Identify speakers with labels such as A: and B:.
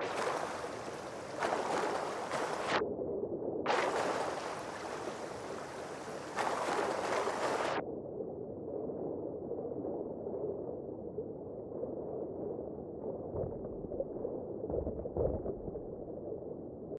A: you